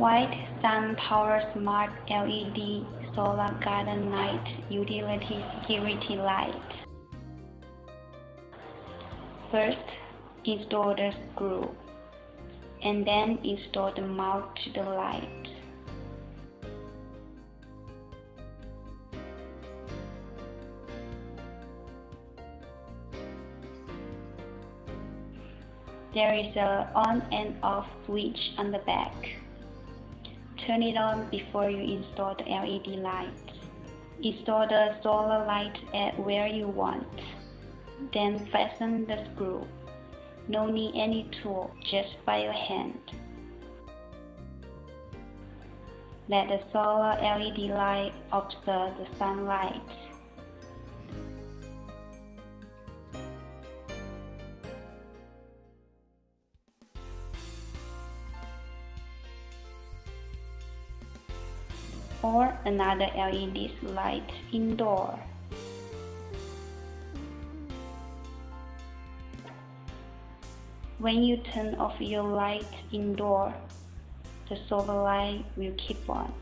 White Sun Power Smart LED Solar Garden Light Utility Security Light. First, install the screw, and then install the mount to the light. There is a on and off switch on the back. Turn it on before you install the LED light. Install the solar light at where you want. Then fasten the screw. No need any tool, just by your hand. Let the solar LED light observe the sunlight. Or another LED light indoor. When you turn off your light indoor, the solar light will keep on.